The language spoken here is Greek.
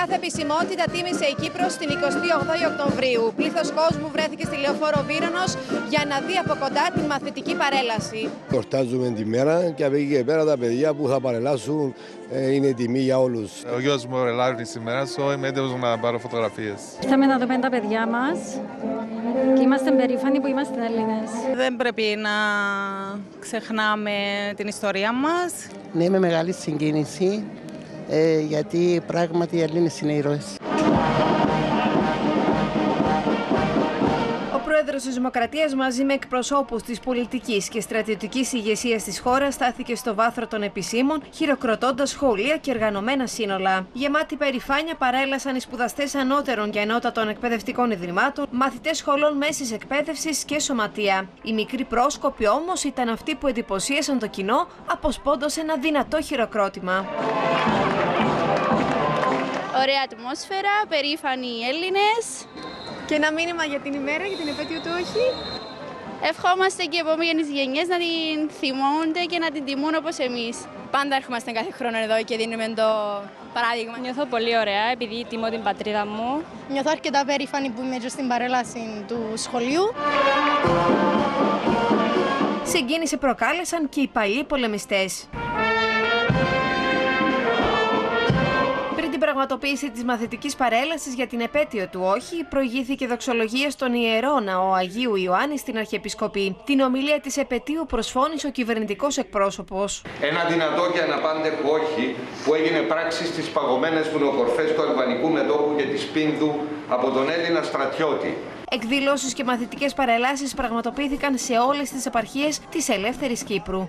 κάθε επισημότητα τίμησε η Κύπρος την 28η Οκτωβρίου. Πλήθος κόσμου βρέθηκε στη λεωφόρο Βύρονος για να δει από κοντά την μαθητική παρέλαση. Κορτάζουμε τη μέρα και από εκεί και πέρα τα παιδιά που θα παρελάσουν ε, είναι τιμή για όλους. Ο γιος μου ρελάρει σήμερα, so είμαι έτοιμος να πάρω φωτογραφίες. Ήρθαμε να δούμε τα παιδιά μας και είμαστε περήφανοι που είμαστε Έλληνες. Δεν πρέπει να ξεχνάμε την ιστορία μας. Ναι, με μεγάλη συγκίνηση, ε, γιατί πράγματι οι Έλληνες είναι ήρωες. Ο πρόεδρος της Δημοκρατίας μαζί με εκπροσώπους της πολιτικής και στρατιωτικής ηγεσίας της χώρας στάθηκε στο βάθρο των επισήμων, χειροκροτώντας σχολεία και εργανωμένα σύνολα. Γεμάτοι περηφάνεια παρέλασαν οι σπουδαστές ανώτερων και ενότατων εκπαιδευτικών ιδρυμάτων, μαθητές σχολών μέσης εκπαίδευσης και σωματεία. Οι μικροί πρόσκοποι όμως ήταν αυτοί που εντυπωσίασαν το κοινό, αποσπώντας ένα δυνατό χειροκρότημα. Ωραία ατμόσφαιρα, περήφανοι οι Έλληνες. Και ένα μήνυμα για την ημέρα, για την επέτειο του όχι. Ευχόμαστε και οι επόμενες γενιές να την θυμούνται και να την τιμούν όπως εμείς. Πάντα έρχομαστε κάθε χρόνο εδώ και δίνουμε το παράδειγμα. Νιώθω πολύ ωραία επειδή τιμώ την πατρίδα μου. Νιώθω αρκετά περήφανη που είμαι και στην παρέλαση του σχολείου. Συγκίνηση προκάλεσαν και οι παλιοί πολεμιστές. Πριν την πραγματοποίηση της μαθητικής παρέλασης για την επέτειο του όχι, προηγήθηκε δοξολογία στον Ιερό Ναό Αγίου Ιωάννη στην Αρχιεπισκοπή. Την ομιλία της επαιτίου προσφώνησε ο κυβερνητικός εκπρόσωπος. Ένα δυνατό και αναπάντεχο όχι που έγινε πράξη στις παγωμένες βουνοκορφές του αλβανικού μετώπου και της Πίνδου από τον Έλληνα στρατιώτη. Εκδηλώσεις και μαθητικές παρελάσεις πραγματοποιήθηκαν σε όλες τις επαρχίες της ελεύθερης Κύπρου.